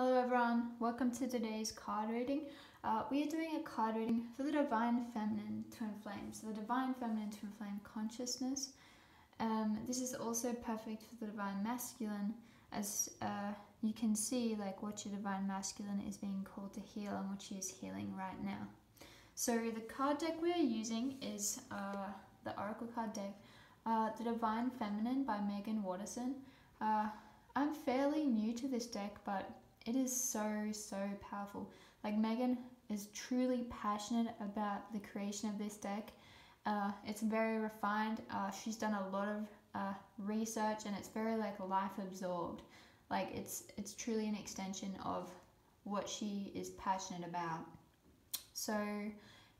Hello everyone, welcome to today's card reading. Uh, we are doing a card reading for the Divine Feminine Twin Flames, the Divine Feminine Twin Flame Consciousness. Um, this is also perfect for the Divine Masculine as uh, you can see like what your Divine Masculine is being called to heal and what she is healing right now. So the card deck we are using is uh, the Oracle card deck, uh, The Divine Feminine by Meggan Watterson. Uh, I'm fairly new to this deck, but it is so, so powerful. Like, Meggan is truly passionate about the creation of this deck. Uh, it's very refined. Uh, she's done a lot of uh, research and it's very like life absorbed. Like it's it's truly an extension of what she is passionate about. So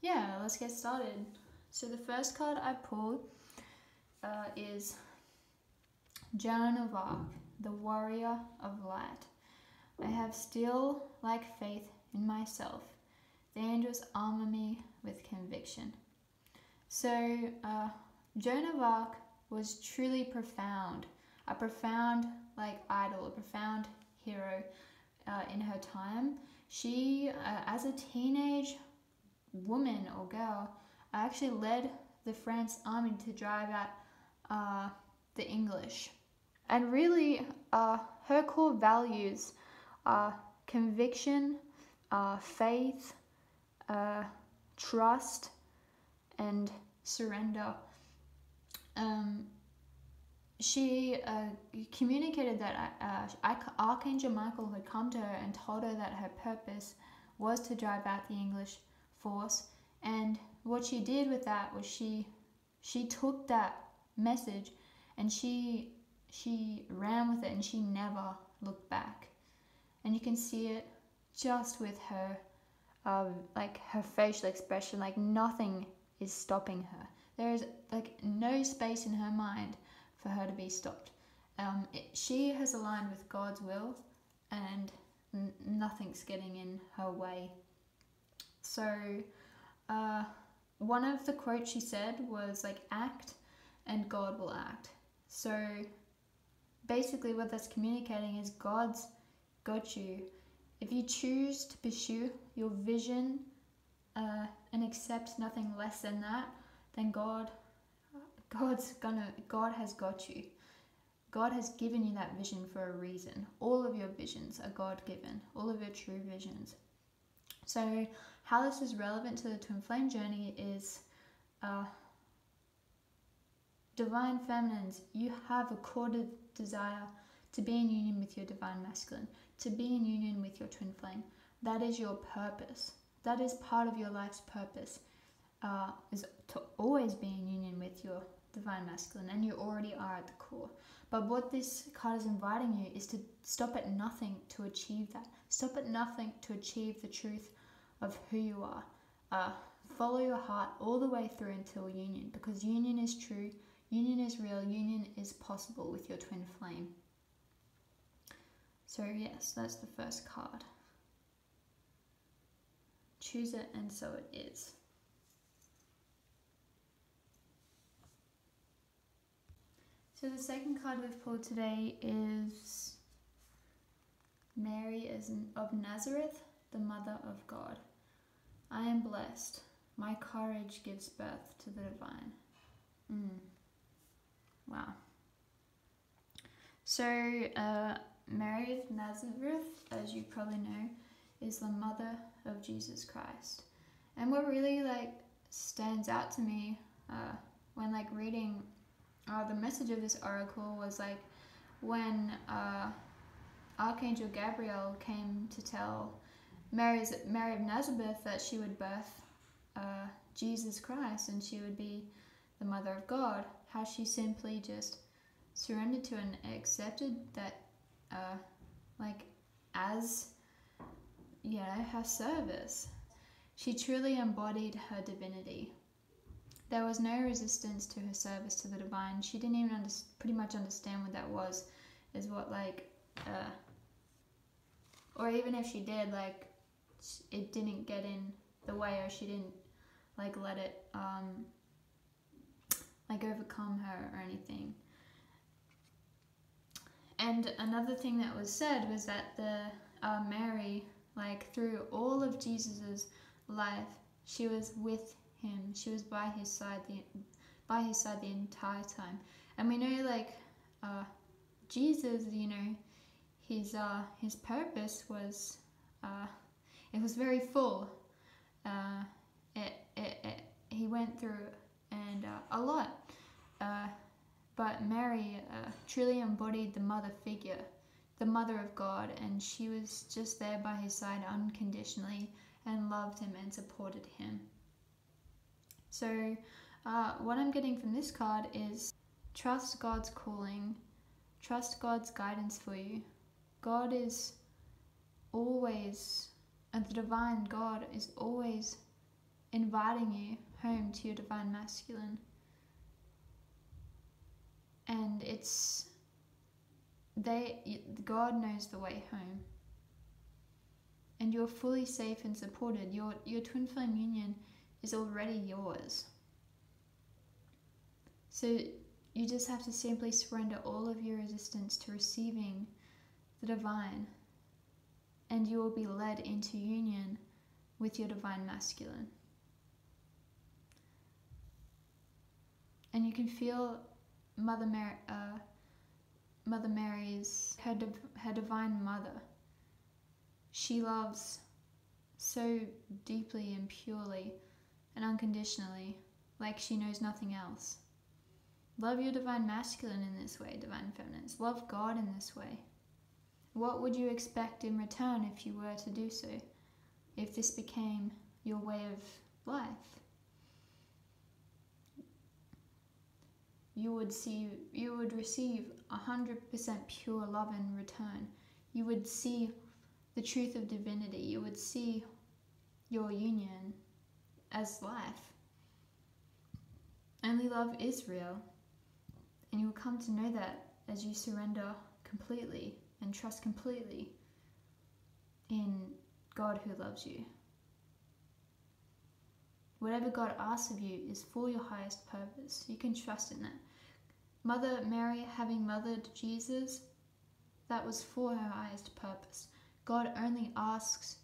yeah, let's get started. So the first card I pulled uh, is Joan of Arc the warrior of light. I have still like faith in myself. The angels armor me with conviction. So, uh, Joan of Arc was truly profound, a profound like idol, a profound hero uh, in her time. She, uh, as a teenage woman or girl, actually led the French army to drive out uh, the English. And really, uh, her core values are conviction, uh, faith, uh, trust, and surrender. Um, she uh, communicated that uh, Archangel Michael had come to her and told her that her purpose was to drive out the English force. And what she did with that was she she took that message and she she ran with it and she never looked back. And you can see it just with her, um, like her facial expression, like nothing is stopping her. There is like no space in her mind for her to be stopped. Um, it, she has aligned with God's will and n- nothing's getting in her way. So, uh, one of the quotes she said was like, act and God will act. So, basically what that's communicating is God's got you. If you choose to pursue your vision uh, and accept nothing less than that, then God, God's gonna, God has got you. God has given you that vision for a reason. All of your visions are God given, all of your true visions. So, how this is relevant to the twin flame journey is uh, divine feminines, you have a core desire to be in union with your divine masculine, to be in union with your twin flame. That is your purpose. That is part of your life's purpose. Uh, is to always be in union with your divine masculine, and you already are at the core. But what this card is inviting you is to stop at nothing to achieve that. Stop at nothing to achieve the truth of who you are. Uh, follow your heart all the way through until union, because union is true, Union is real, union is possible with your twin flame. So, yes, that's the first card. Choose it, and so it is. So, the second card we've pulled today is Mary is of Nazareth, the Mother of God. I am blessed. My courage gives birth to the divine. Mm. Wow. So, uh, Mary of Nazareth, as you probably know, is the mother of Jesus Christ. And what really like stands out to me uh, when like reading uh, the message of this oracle was like when uh, Archangel Gabriel came to tell Mary's, Mary of Nazareth that she would birth uh, Jesus Christ and she would be the mother of God how she simply just surrendered to and accepted that, uh, like, as, you know, her service. She truly embodied her divinity. There was no resistance to her service to the divine. She didn't even under- pretty much understand what that was, is what, like, uh, or even if she did, like, it didn't get in the way or she didn't, like, let it, um, like overcome her or anything. And another thing that was said was that the uh, Mary, like through all of Jesus's life, she was with him. She was by his side the by his side the entire time. And we know like uh, Jesus, you know, his uh, his purpose was uh, it was very full. Uh, it, it, it, he went through and uh, a lot. But Mary uh, truly embodied the mother figure, the mother of God, and she was just there by his side unconditionally and loved him and supported him. So, uh, what I'm getting from this card is trust God's calling, trust God's guidance for you. God is always, and the divine God is always inviting you home to your divine masculine. And it's they God knows the way home. And you're fully safe and supported. Your your twin flame union is already yours. So you just have to simply surrender all of your resistance to receiving the divine, and you will be led into union with your divine masculine. And you can feel Mother Mary, uh, Mother Mary's her, div- her divine mother. She loves so deeply and purely and unconditionally, like she knows nothing else. Love your divine masculine in this way, divine feminines. Love God in this way. What would you expect in return if you were to do so? If this became your way of life? You would see you would receive a hundred percent pure love in return. You would see the truth of divinity. You would see your union as life. Only love is real. And you will come to know that as you surrender completely and trust completely in God who loves you. Whatever God asks of you is for your highest purpose. You can trust in that. Mother Mary having mothered Jesus, that was for her highest purpose. God only asks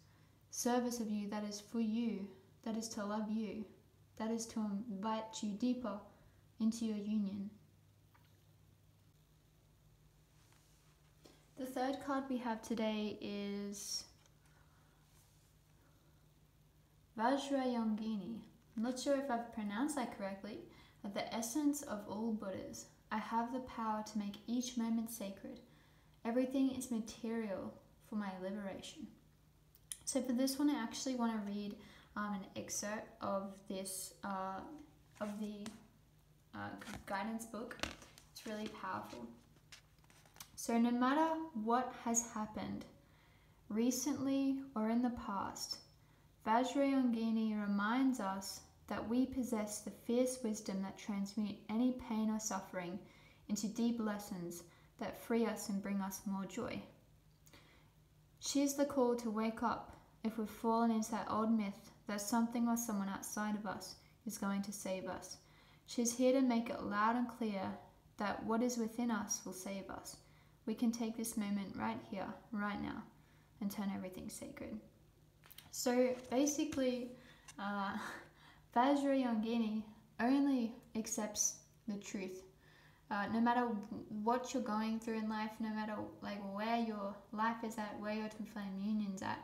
service of you that is for you, that is to love you, that is to invite you deeper into your union. The third card we have today is Vajrayogini. I'm not sure if I've pronounced that correctly, but the essence of all Buddhas. I have the power to make each moment sacred. Everything is material for my liberation. So for this one, I actually want to read um, an excerpt of this uh, of the uh, guidance book. It's really powerful. So no matter what has happened, recently or in the past, Vajrayogini reminds us that we possess the fierce wisdom that transmute any pain or suffering into deep lessons that free us and bring us more joy. She is the call to wake up if we've fallen into that old myth that something or someone outside of us is going to save us. She is here to make it loud and clear that what is within us will save us. We can take this moment right here, right now, and turn everything sacred. So basically, uh, Vajrayogini only accepts the truth. Uh, no matter what you're going through in life, no matter like where your life is at, where your twin flame union's at,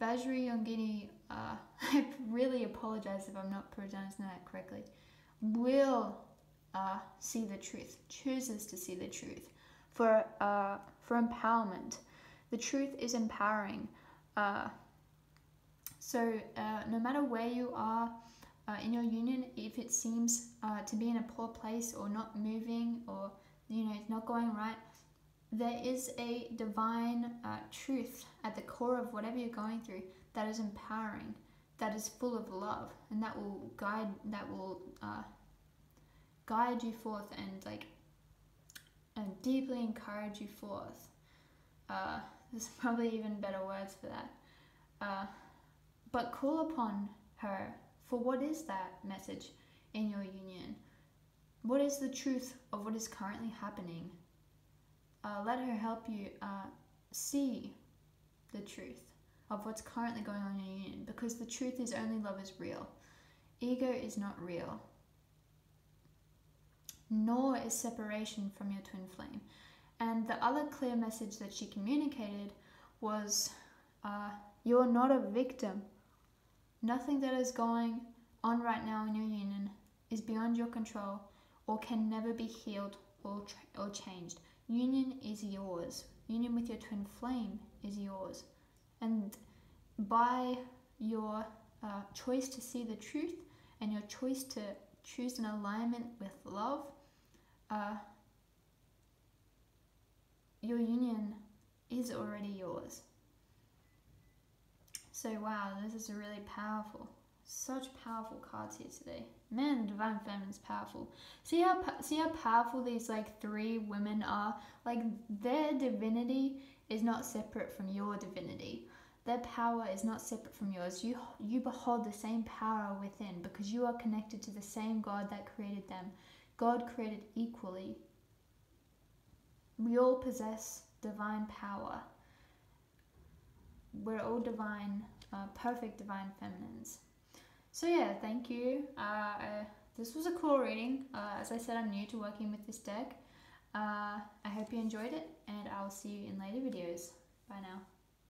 Vajrayogini, uh, I really apologize if I'm not pronouncing that correctly, will uh, see the truth, chooses to see the truth for, uh, for empowerment. The truth is empowering. Uh, so uh, no matter where you are, uh, in your union, if it seems uh, to be in a poor place or not moving or you know it's not going right, there is a divine uh, truth at the core of whatever you're going through that is empowering, that is full of love, and that will guide that will uh, guide you forth and like and deeply encourage you forth. Uh, there's probably even better words for that. Uh, but call upon her for what is that message in your union? What is the truth of what is currently happening? Uh, let her help you uh, see the truth of what's currently going on in your union because the truth is only love is real. Ego is not real, nor is separation from your twin flame. And the other clear message that she communicated was uh, you're not a victim. Nothing that is going on right now in your union is beyond your control or can never be healed or, or changed. Union is yours. Union with your twin flame is yours. And by your uh, choice to see the truth and your choice to choose an alignment with love, uh, your union is already yours. So, wow, this is a really powerful, such powerful cards here today. Man, divine feminine is powerful. See how see how powerful these like three women are. Like their divinity is not separate from your divinity. Their power is not separate from yours. You you behold the same power within because you are connected to the same God that created them. God created equally. We all possess divine power. We're all divine, uh, perfect divine feminines. So yeah, thank you. Uh, uh, this was a cool reading. Uh, as I said, I'm new to working with this deck. Uh, I hope you enjoyed it, and I'll see you in later videos. Bye now.